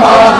Mama.